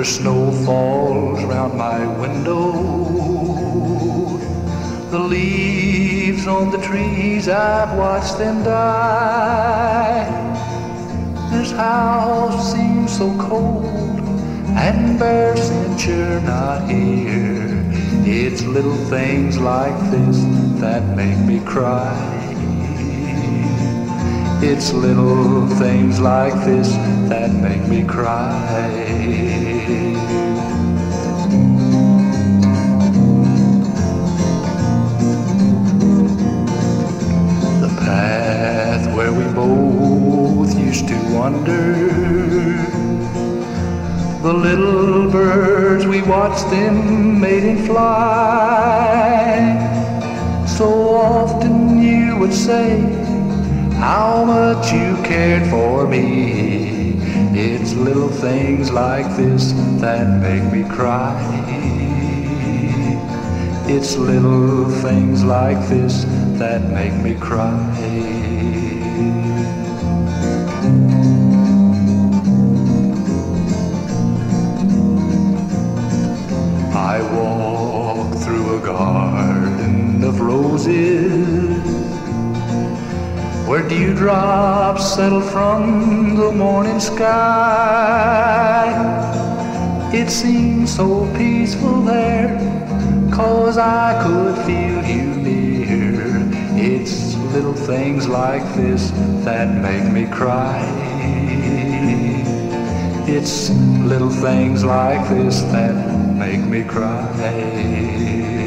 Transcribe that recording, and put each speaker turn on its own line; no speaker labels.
Winter snow falls round my window. The leaves on the trees, I've watched them die. This house seems so cold and bare since you're not here. It's little things like this that make me cry. It's little things like this that make me cry. The path where we both used to wander. The little birds we watched them mating fly. So often you would say how much you cared for me. It's little things like this that make me cry. It's little things like this that make me cry. Where dewdrops settle from the morning sky. It seems so peaceful there, cause I could feel you near. It's little things like this that make me cry. It's little things like this that make me cry.